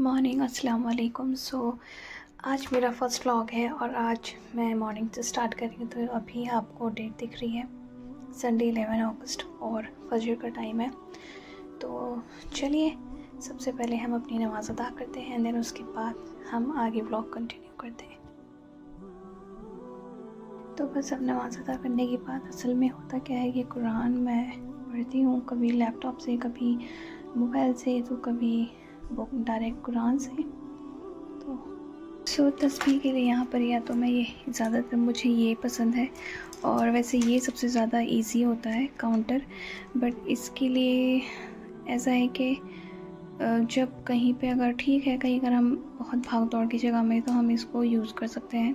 Morning अस्सलाम वालेकुम सो आज मेरा फ़र्स्ट व्लॉग है और आज मैं मॉर्निंग से स्टार्ट कर रही हूँ तो अभी आपको डेट दिख रही है। संडे 11 अगस्त और फजर का टाइम है। तो चलिए, सबसे पहले हम अपनी नमाज़ अदा करते हैं देन उसके बाद हम आगे व्लॉग कंटिन्यू करते हैं। तो बस अब नमाज़ अदा करने के बाद असल में होता क्या है कि कुरान मैं पढ़ती हूँ, कभी लैपटॉप से, कभी मोबाइल से तो कभी बुक डायरेक्ट कुरान से तो सो तस्वीर के लिए यहाँ पर या तो मैं ये, ज़्यादातर मुझे ये पसंद है। और वैसे ये सबसे ज़्यादा इजी होता है काउंटर बट इसके लिए ऐसा है कि जब कहीं पे अगर ठीक है, कहीं अगर हम बहुत भाग दौड़ की जगह में तो हम इसको यूज़ कर सकते हैं।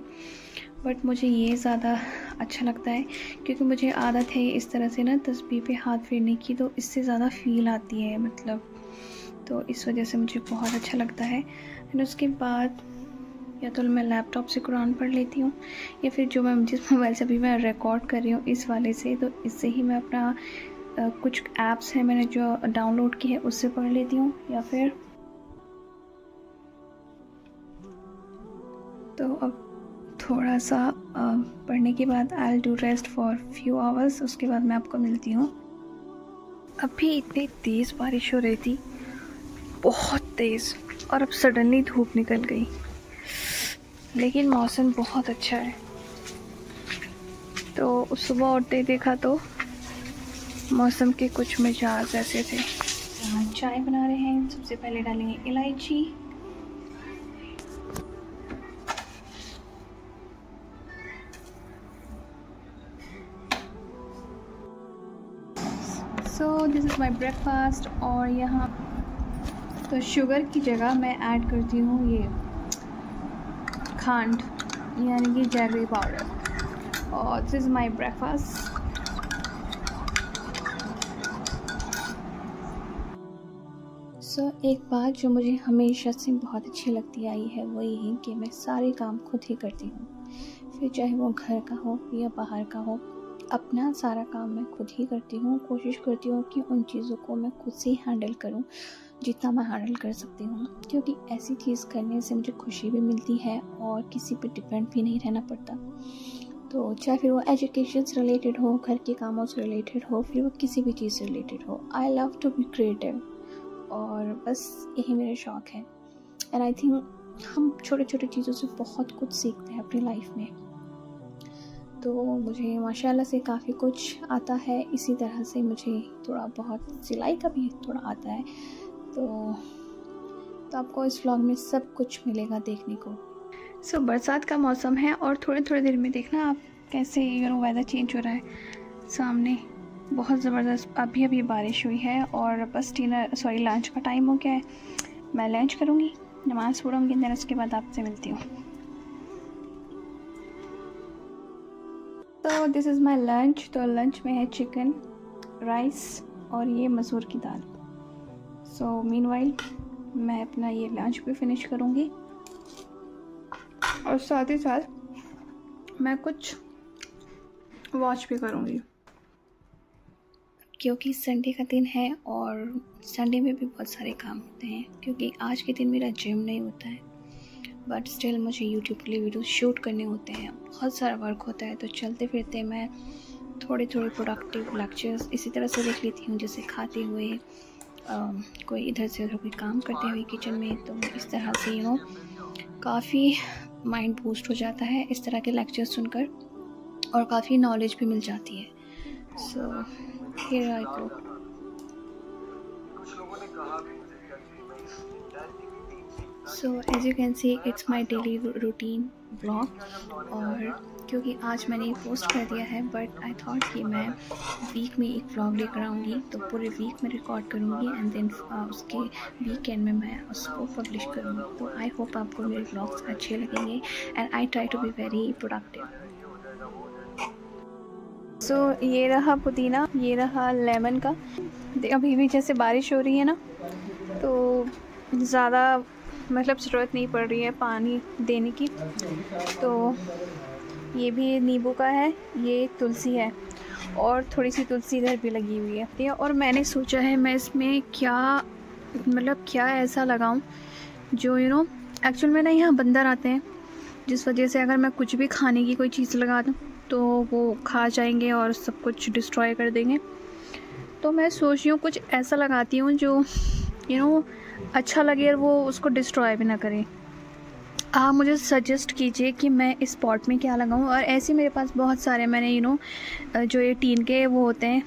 बट मुझे ये ज़्यादा अच्छा लगता है, क्योंकि मुझे आदत है इस तरह से ना तस्वीर पे हाथ फेरने की तो इससे ज़्यादा फील आती है मतलब तो इस वजह से मुझे बहुत अच्छा लगता है। एंड उसके बाद या तो मैं लैपटॉप से कुरान पढ़ लेती हूँ या फिर जो मैं जिस मोबाइल से अभी मैं रिकॉर्ड कर रही हूँ इस वाले से तो इससे ही मैं अपना आ, कुछ ऐप्स हैं मैंने जो डाउनलोड की है उससे पढ़ लेती हूँ या फिर तो अब थोड़ा सा पढ़ने के बाद I do rest for few hours उसके बाद मैं आपको मिलती हूँ। अभी इतनी तेज़ बारिश हो रही थी बहुत तेज़ और अब सडनली धूप निकल गई। लेकिन मौसम बहुत अच्छा है। तो उस सुबह उठते देखा तो मौसम के कुछ मिजाज ऐसे थे। चाय बना रहे हैं। सबसे पहले डालेंगे इलायची। So this is my breakfast और यहाँ तो शुगर की जगह मैं ऐड करती हूँ ये खांड, यानी कि जैगरी पाउडर। और this is my breakfast so एक बात जो मुझे हमेशा से बहुत अच्छी लगती आई है, वो ये कि मैं सारे काम खुद ही करती हूँ। फिर चाहे वो घर का हो या बाहर का हो, अपना सारा काम मैं खुद ही करती हूँ। कोशिश करती हूँ कि उन चीज़ों को मैं खुद से हैंडल करूँ। जितना मैं हैंडल कर सकती हूँ, क्योंकि ऐसी चीज़ करने से मुझे खुशी भी मिलती है और किसी पर डिपेंड भी नहीं रहना पड़ता। तो चाहे फिर वो एजुकेशन से रिलेटेड हो, घर के कामों से रिलेटेड हो, फिर वो किसी भी चीज़ से रिलेटेड हो I love to be creative और बस यही मेरे शौक़ है। एंड आई थिंक हम छोटे छोटे चीज़ों से बहुत कुछ सीखते हैं अपनी लाइफ में। तो मुझे माशाल्लाह से काफ़ी कुछ आता है, इसी तरह से मुझे थोड़ा बहुत सिलाई का भी थोड़ा आता है। तो तो आपको इस व्लॉग में सब कुछ मिलेगा देखने को। सो so, बरसात का मौसम है और थोड़े थोड़े देर में देखना आप कैसे नो वेदर चेंज हो रहा है। सामने बहुत ज़बरदस्त अभी अभी बारिश हुई है और बस डिनर सॉरी लंच का टाइम हो गया है। मैं लंच करूँगी नमाज़ पढ़ूँगी देन उसके बाद आपसे मिलती हूँ। तो दिस इज़ माई लंच तो लंच में है चिकन राइस और ये मसूर की दाल। सो मीन मैं अपना ये लंच भी फिनिश करूँगी। और साथ ही साथ मैं कुछ वॉच भी करूँगी। क्योंकि संडे का दिन है और संडे में भी बहुत सारे काम होते हैं, क्योंकि आज के दिन मेरा जिम नहीं होता है। बट स्टिल मुझे यूट्यूब के लिए वीडियो शूट करने होते हैं। बहुत सारा वर्क होता है तो चलते फिरते मैं थोड़े थोड़े प्रोडक्टिव लेक्चर्स इसी तरह से देख लेती हूँ, जैसे खाते हुए कोई इधर से उधर कोई काम करते हुए किचन में तो इस तरह से यू काफ़ी माइंड बूस्ट हो जाता है इस तरह के लेक्चर सुनकर और काफ़ी नॉलेज भी मिल जाती है। So here I go so as you can see it's my daily routine blog और क्योंकि आज मैंने पोस्ट कर दिया है बट आई थॉट कि मैं वीक में एक ब्लॉग लेकर आऊँगी तो पूरे वीक में रिकॉर्ड करूँगी एंड देन उसके वीकेंड में मैं उसको पब्लिश करूँगी। तो आई होप आपको मेरे ब्लॉग्स अच्छे लगेंगे and I try to be very productive so ये रहा पुदीना, ये रहा लेमन का। अभी भी जैसे बारिश हो रही है ना तो ज़्यादा मतलब ज़रूरत नहीं पड़ रही है पानी देने की। तो ये भी नींबू का है, ये तुलसी है और थोड़ी सी तुलसी इधर भी लगी हुई है। और मैंने सोचा है मैं इसमें क्या मतलब क्या ऐसा लगाऊँ जो यू नो एक्चुअल में ना यहाँ बंदर आते हैं, जिस वजह से अगर मैं कुछ भी खाने की कोई चीज़ लगा दूँ तो वो खा जाएँगे और सब कुछ डिस्ट्रॉय कर देंगे। तो मैं सोच रही हूँ कुछ ऐसा लगाती हूँ जो यू नो अच्छा लगे और वो उसको डिस्ट्रॉय भी ना करें। आप मुझे सजेस्ट कीजिए कि मैं इस पॉट में क्या लगाऊँ और ऐसे मेरे पास बहुत सारे मैंने यू नो जो ये टीन के वो होते हैं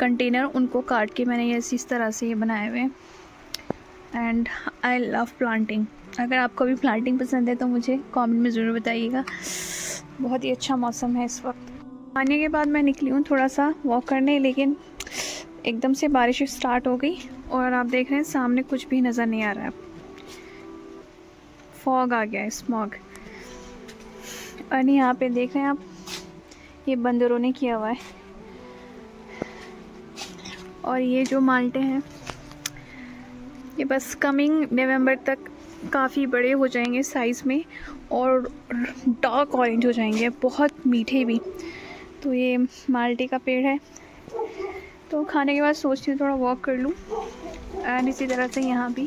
कंटेनर उनको काट के मैंने ये इस तरह से ये बनाए हुए एंड आई लव प्लांटिंग अगर आपको भी प्लांटिंग पसंद है तो मुझे कमेंट में ज़रूर बताइएगा। बहुत ही अच्छा मौसम है इस वक्त। आने के बाद मैं निकली हूँ थोड़ा सा वॉक करने, लेकिन एकदम से बारिश स्टार्ट हो गई। और आप देख रहे हैं, सामने कुछ भी नज़र नहीं आ रहा है। फॉग आ गया है, स्मॉग। और यहाँ पे देख रहे हैं आप, ये बंदरों ने किया हुआ है। और ये जो माल्टे हैं, ये बस कमिंग नवंबर तक काफ़ी बड़े हो जाएँगे साइज़ में और डार्क ऑरेंज हो जाएँगे, बहुत मीठे भी। तो ये माल्टे का पेड़ है। तो खाने के बाद सोचती हूँ, थोड़ा वॉक कर लूँ। एंड इसी तरह से यहाँ भी।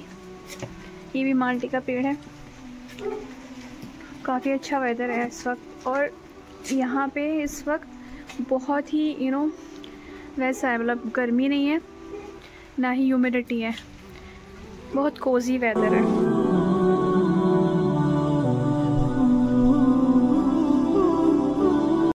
ये भी माल्टी का पेड़ है। काफ़ी अच्छा वेदर है इस वक्त। और यहाँ पे इस वक्त बहुत ही यू नो वैसा है मतलब गर्मी नहीं है, ना ही ह्यूमिडिटी है। बहुत कोज़ी वेदर है।